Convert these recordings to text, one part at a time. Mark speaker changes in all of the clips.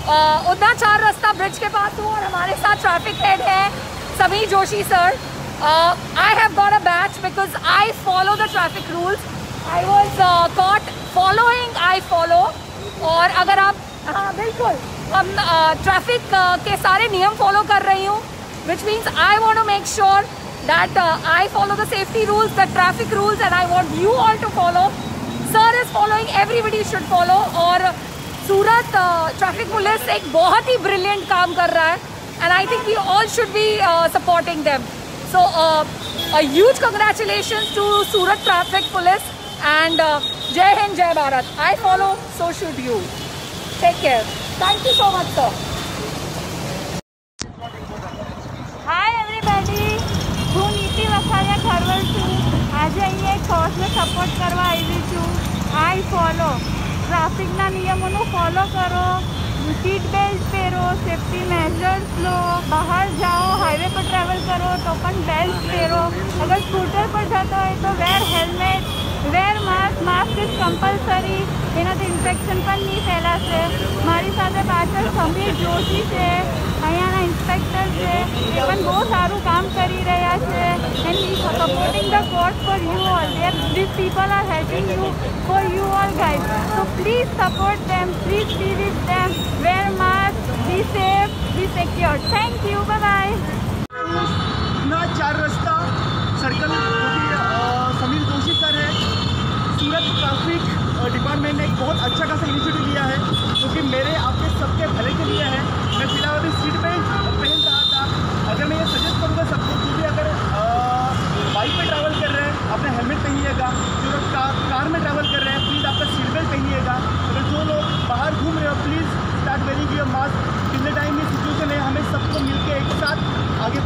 Speaker 1: उद्दा चार रास्ता ब्रिज के पास हूँ और हमारे साथ ट्रैफ़िक हेड है Sameer Joshi sir I have got a badge because I follow the traffic rules I was caught following I follow और अगर आप हाँ बिल्कुल हम ट्रैफ़िक के सारे नियम फॉलो कर रही हूँ which means I want to make sure uh, I follow the safety rules, the traffic rules, and I want you all to follow. Sir is following, everybody should follow. और Surat traffic uh, police एक बहुत ही brilliant काम कर रहा है and I think we all should be supporting them so huge congratulation to Surat traffic police and जय हिंद जय Bharat I follow so should you take care thank you so much sir
Speaker 2: hi everybody હું નીતિ વસારિયા ખરવડ છું આજે અહીંયા એક કોર્સને support કરવા આવી છું આઈ ફોલો ટ્રાફિકના નિયમોનું ફોલો કરો. સીટ બેલ્ટ પહેરો સેફ્ટી મેજર્સ લો. બહાર જાઓ હાઈવે પર ટ્રાવેલ કરો, તો પણ બેલ્ટ પહેરો. અગર સ્કૂટર પર જતો હોય તો wear helmet wear mask mask is compulsory એનાથી ઇન્ફેક્શન પણ નહીં ફેલાશે. મારી સાથે પાછળ સમીર જોશી છે. sector છે even બહુ સારું કામ કરી રહ્યા છે
Speaker 3: and he is supporting the cause for you all there these people are helping you for you all guys so please support them please be with them wear mask be safe be secure thank you bye bye નો ચાર રસ્તા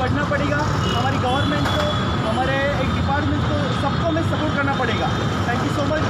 Speaker 3: बढ़ना पड़ेगा। हमारी government को, हमारे एक department को सबको हमें सपोर्ट करना पड़ेगा। Thank you so much